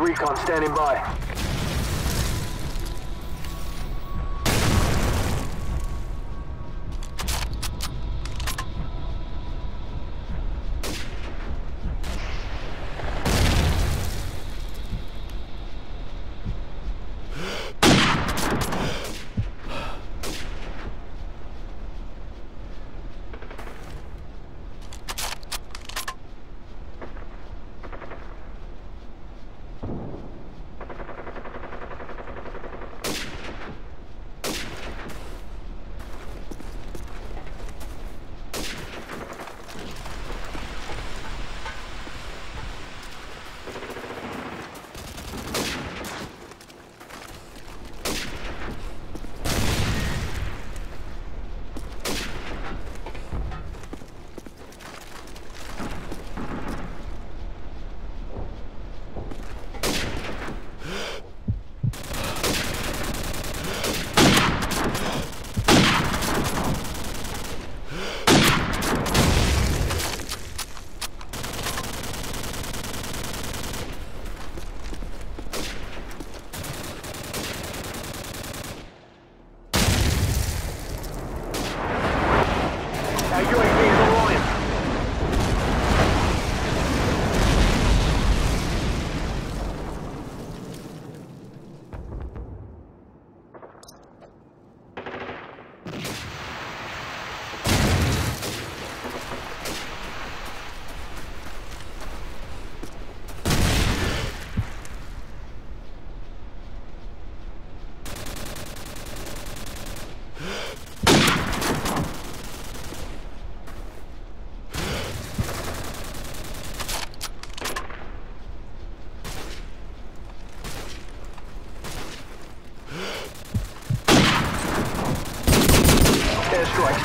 Recon standing by.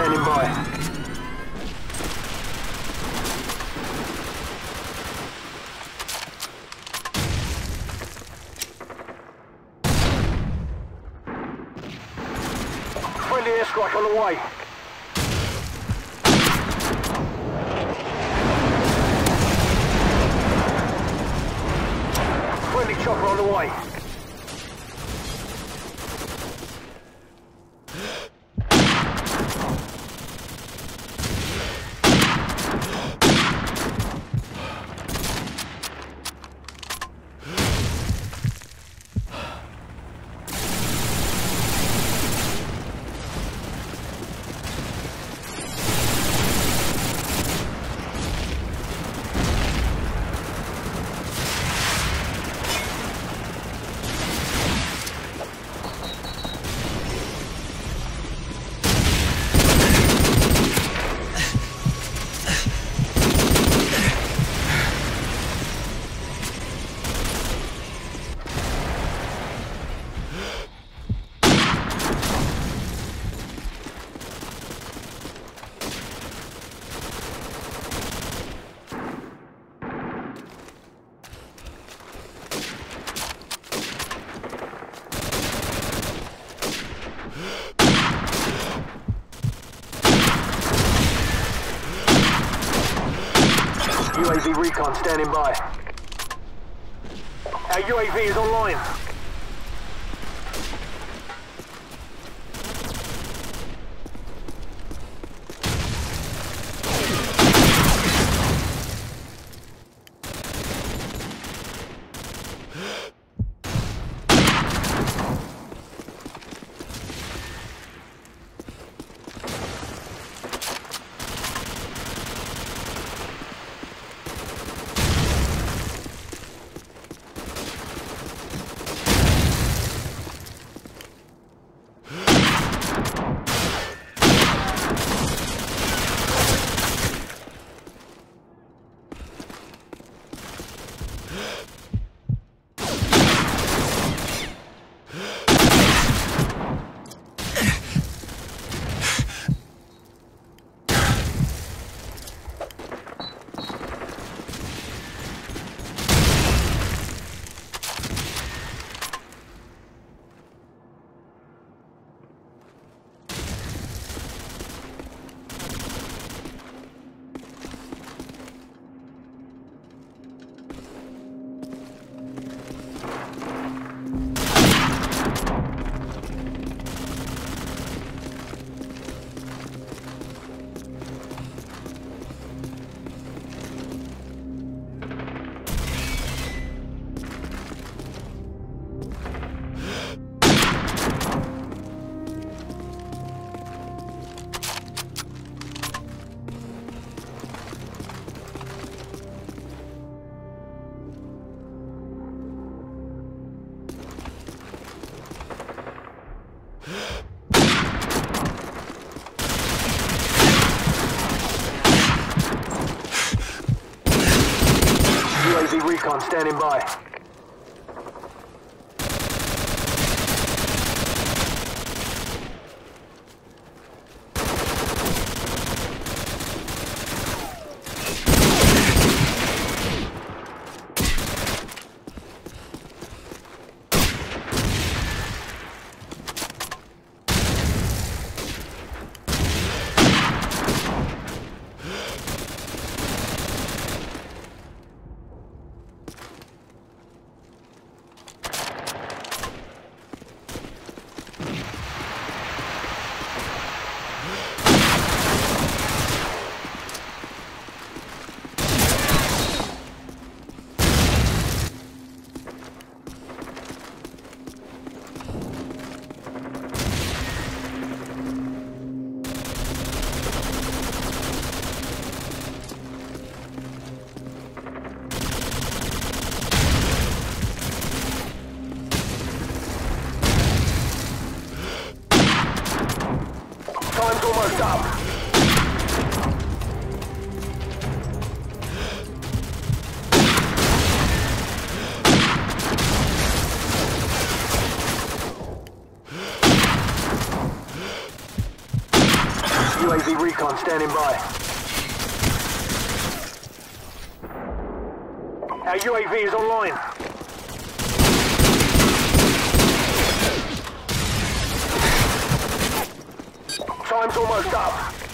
Standing by. Friendly airstrike on the way. Friendly chopper on the way. UAV recon standing by. Our UAV is online. Recon standing by. UAV recon standing by. Our UAV is online. Time's almost up.